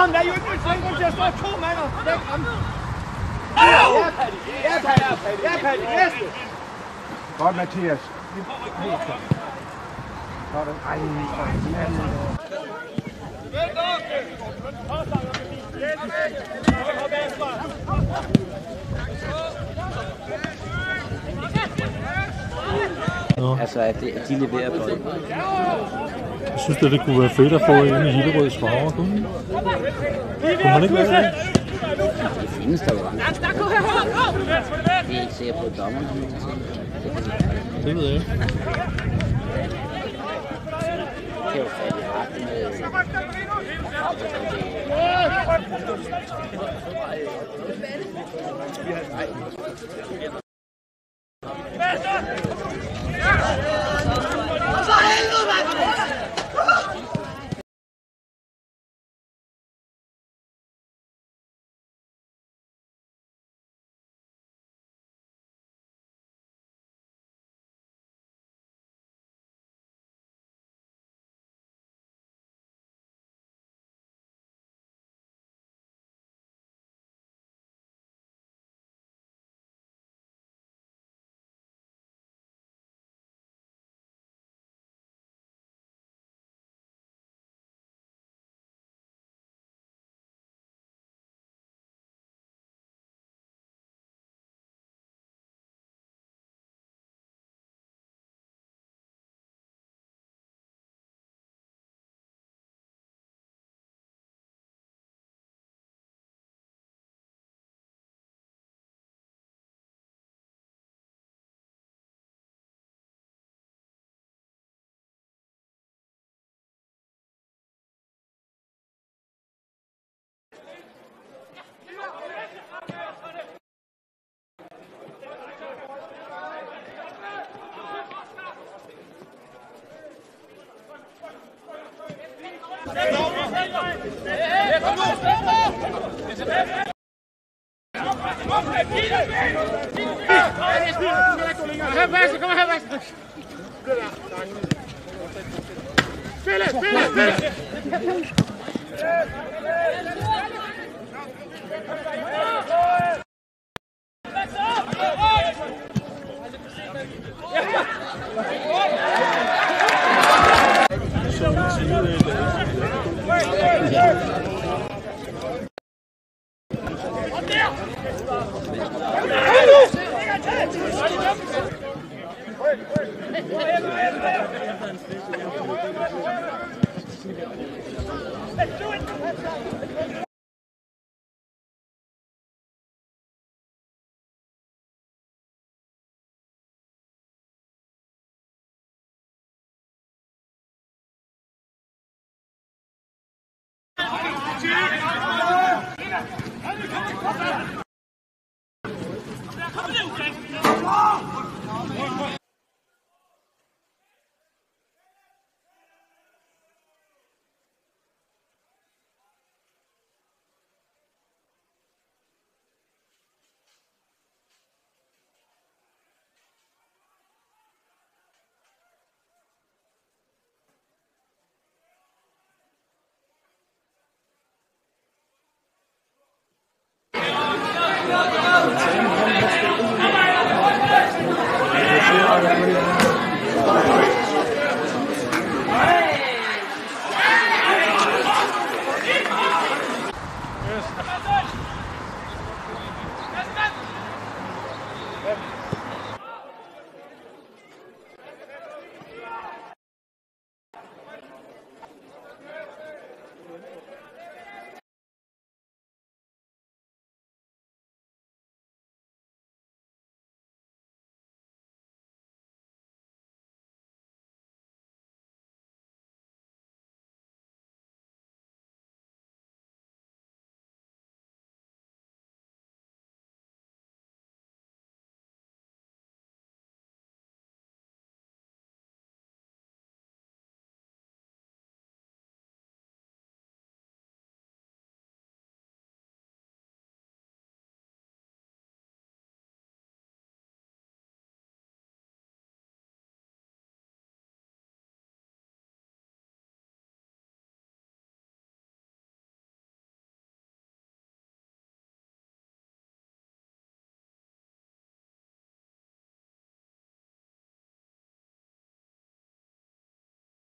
ham! Der er jo ikke nogen grund til at stå to mand og dække ham. Ja, Patty! Ja, Patty! Ja, Patty! Næste! Godt, Mathias. Sådan. Ej, for helvede. Altså, at, det, at de leverer bolden. Jeg synes, at det kunne være fedt at få en i Hillerøds farver, kunne det? Kunne man ikke være det? Det findes der jo. Det er ikke sikkert på dommerne. Det Det ved jeg ikke. det jo retten med... Kom maar. 아! Yes.